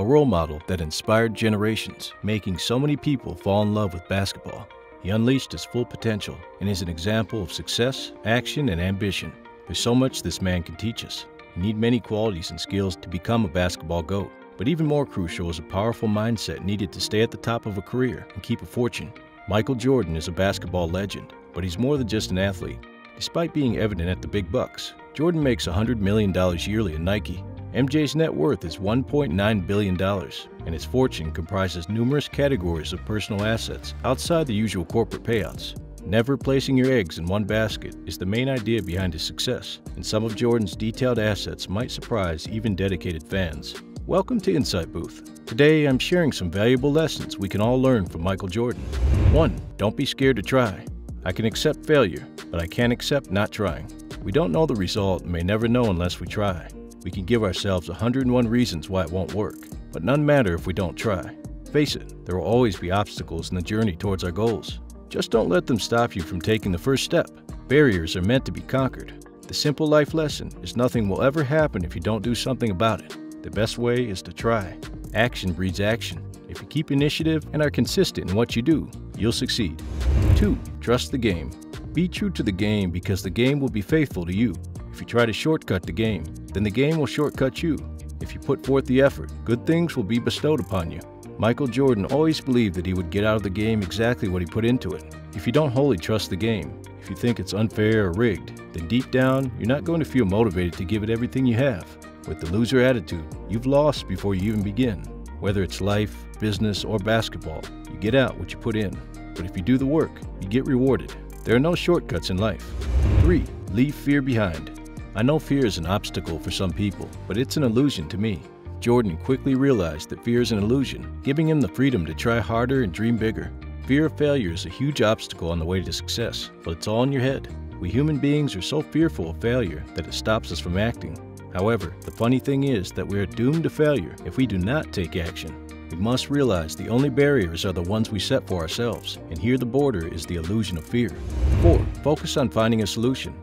a role model that inspired generations, making so many people fall in love with basketball. He unleashed his full potential and is an example of success, action, and ambition. There's so much this man can teach us. You need many qualities and skills to become a basketball GOAT. But even more crucial is a powerful mindset needed to stay at the top of a career and keep a fortune. Michael Jordan is a basketball legend, but he's more than just an athlete. Despite being evident at the big bucks, Jordan makes $100 million yearly at Nike. MJ's net worth is $1.9 billion, and his fortune comprises numerous categories of personal assets outside the usual corporate payouts. Never placing your eggs in one basket is the main idea behind his success, and some of Jordan's detailed assets might surprise even dedicated fans. Welcome to Insight Booth. Today I'm sharing some valuable lessons we can all learn from Michael Jordan. 1. Don't be scared to try. I can accept failure, but I can't accept not trying. We don't know the result and may never know unless we try. We can give ourselves 101 reasons why it won't work, but none matter if we don't try. Face it, there will always be obstacles in the journey towards our goals. Just don't let them stop you from taking the first step. Barriers are meant to be conquered. The simple life lesson is nothing will ever happen if you don't do something about it. The best way is to try. Action breeds action. If you keep initiative and are consistent in what you do, you'll succeed. 2. Trust the game. Be true to the game because the game will be faithful to you. If you try to shortcut the game, then the game will shortcut you. If you put forth the effort, good things will be bestowed upon you. Michael Jordan always believed that he would get out of the game exactly what he put into it. If you don't wholly trust the game, if you think it's unfair or rigged, then deep down, you're not going to feel motivated to give it everything you have. With the loser attitude, you've lost before you even begin. Whether it's life, business, or basketball, you get out what you put in. But if you do the work, you get rewarded. There are no shortcuts in life. 3. Leave fear behind. I know fear is an obstacle for some people, but it's an illusion to me. Jordan quickly realized that fear is an illusion, giving him the freedom to try harder and dream bigger. Fear of failure is a huge obstacle on the way to success, but it's all in your head. We human beings are so fearful of failure that it stops us from acting. However, the funny thing is that we are doomed to failure if we do not take action. We must realize the only barriers are the ones we set for ourselves, and here the border is the illusion of fear. 4. Focus on finding a solution.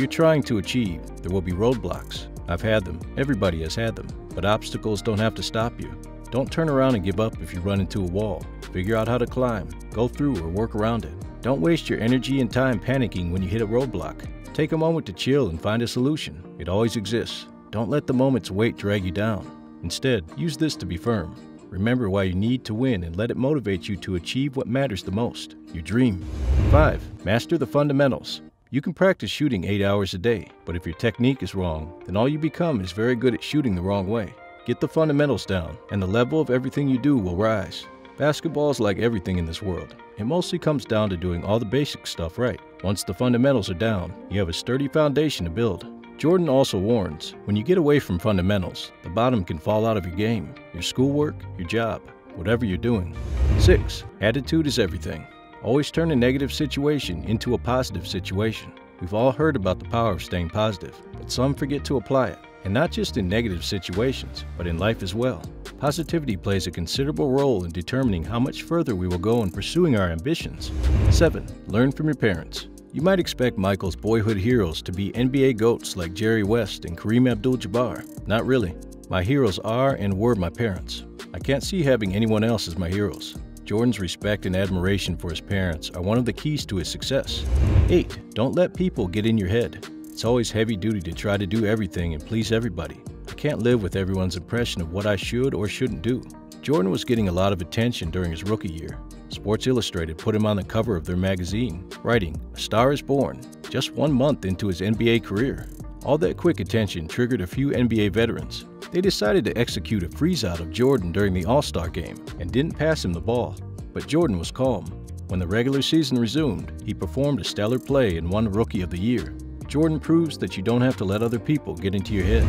You're trying to achieve, there will be roadblocks. I've had them, everybody has had them, but obstacles don't have to stop you. Don't turn around and give up if you run into a wall. Figure out how to climb, go through, or work around it. Don't waste your energy and time panicking when you hit a roadblock. Take a moment to chill and find a solution. It always exists. Don't let the moment's weight drag you down. Instead, use this to be firm. Remember why you need to win and let it motivate you to achieve what matters the most your dream. 5. Master the fundamentals. You can practice shooting 8 hours a day, but if your technique is wrong, then all you become is very good at shooting the wrong way. Get the fundamentals down, and the level of everything you do will rise. Basketball is like everything in this world. It mostly comes down to doing all the basic stuff right. Once the fundamentals are down, you have a sturdy foundation to build. Jordan also warns when you get away from fundamentals, the bottom can fall out of your game, your schoolwork, your job, whatever you're doing. 6. Attitude is everything. Always turn a negative situation into a positive situation. We've all heard about the power of staying positive, but some forget to apply it. And not just in negative situations, but in life as well. Positivity plays a considerable role in determining how much further we will go in pursuing our ambitions. 7. Learn from your parents. You might expect Michael's boyhood heroes to be NBA GOATs like Jerry West and Kareem Abdul Jabbar. Not really. My heroes are and were my parents. I can't see having anyone else as my heroes. Jordan's respect and admiration for his parents are one of the keys to his success. 8. Don't let people get in your head. It's always heavy duty to try to do everything and please everybody. I can't live with everyone's impression of what I should or shouldn't do. Jordan was getting a lot of attention during his rookie year. Sports Illustrated put him on the cover of their magazine, writing, A Star is Born, just one month into his NBA career. All that quick attention triggered a few NBA veterans. They decided to execute a freeze out of Jordan during the All Star game and didn't pass him the ball. But Jordan was calm. When the regular season resumed, he performed a stellar play and won Rookie of the Year. Jordan proves that you don't have to let other people get into your head.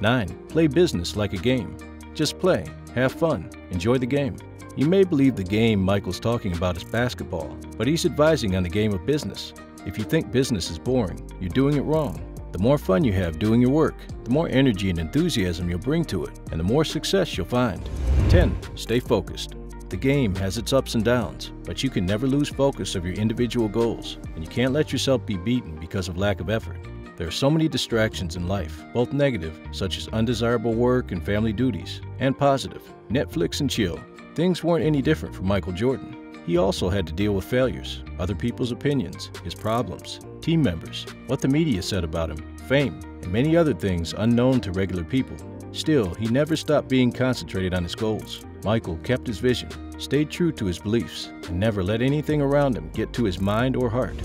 9. Play business like a game. Just play, have fun, enjoy the game. You may believe the game Michael's talking about is basketball, but he's advising on the game of business. If you think business is boring, you're doing it wrong. The more fun you have doing your work, the more energy and enthusiasm you'll bring to it, and the more success you'll find. 10. Stay focused. The game has its ups and downs, but you can never lose focus of your individual goals, and you can't let yourself be beaten because of lack of effort. There are so many distractions in life, both negative, such as undesirable work and family duties, and positive, Netflix and chill. Things weren't any different for Michael Jordan. He also had to deal with failures, other people's opinions, his problems, team members, what the media said about him, fame, and many other things unknown to regular people. Still, he never stopped being concentrated on his goals. Michael kept his vision, stayed true to his beliefs, and never let anything around him get to his mind or heart.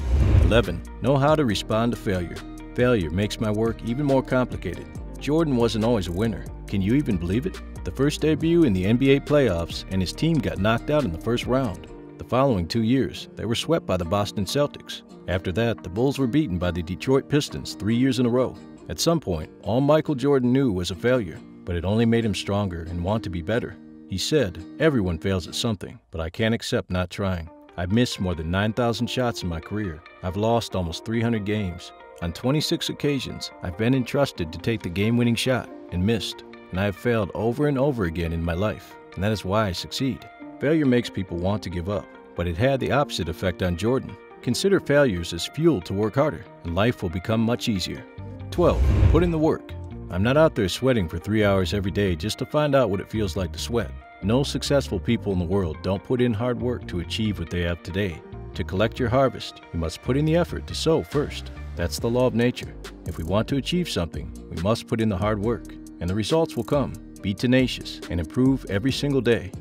11. Know how to respond to failure. Failure makes my work even more complicated. Jordan wasn't always a winner. Can you even believe it? The first debut in the NBA playoffs, and his team got knocked out in the first round. The following two years, they were swept by the Boston Celtics. After that, the Bulls were beaten by the Detroit Pistons three years in a row. At some point, all Michael Jordan knew was a failure, but it only made him stronger and want to be better. He said, Everyone fails at something, but I can't accept not trying. I've missed more than 9,000 shots in my career. I've lost almost 300 games. On 26 occasions, I've been entrusted to take the game winning shot and missed, and I have failed over and over again in my life, and that is why I succeed. Failure makes people want to give up, but it had the opposite effect on Jordan. Consider failures as fuel to work harder, and life will become much easier. 12. Put in the work. I'm not out there sweating for three hours every day just to find out what it feels like to sweat. No successful people in the world don't put in hard work to achieve what they have today. To collect your harvest, you must put in the effort to sow first. That's the law of nature. If we want to achieve something, we must put in the hard work, and the results will come. Be tenacious and improve every single day.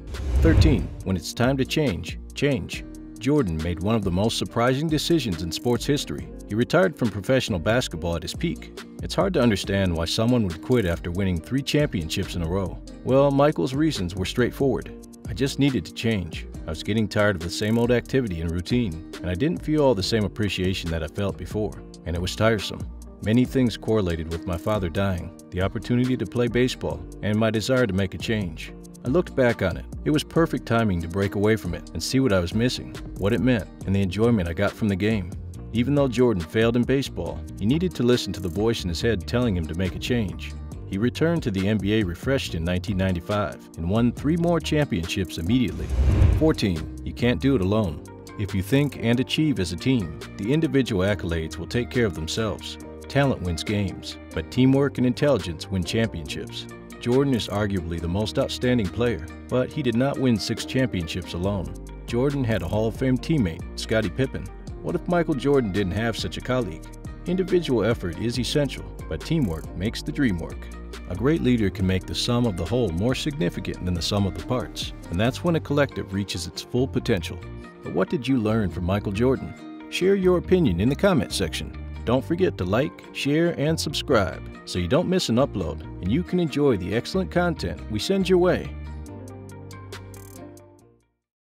13. When it's time to change, change. Jordan made one of the most surprising decisions in sports history. He retired from professional basketball at his peak. It's hard to understand why someone would quit after winning three championships in a row. Well, Michael's reasons were straightforward. I just needed to change. I was getting tired of the same old activity and routine, and I didn't feel all the same appreciation that I felt before and it was tiresome. Many things correlated with my father dying, the opportunity to play baseball, and my desire to make a change. I looked back on it. It was perfect timing to break away from it and see what I was missing, what it meant, and the enjoyment I got from the game. Even though Jordan failed in baseball, he needed to listen to the voice in his head telling him to make a change. He returned to the NBA refreshed in 1995 and won three more championships immediately. 14. You can't do it alone. If you think and achieve as a team, the individual accolades will take care of themselves. Talent wins games, but teamwork and intelligence win championships. Jordan is arguably the most outstanding player, but he did not win six championships alone. Jordan had a Hall of Fame teammate, Scottie Pippen. What if Michael Jordan didn't have such a colleague? Individual effort is essential, but teamwork makes the dream work. A great leader can make the sum of the whole more significant than the sum of the parts, and that's when a collective reaches its full potential. But what did you learn from Michael Jordan? Share your opinion in the comment section. Don't forget to like, share, and subscribe so you don't miss an upload and you can enjoy the excellent content we send your way.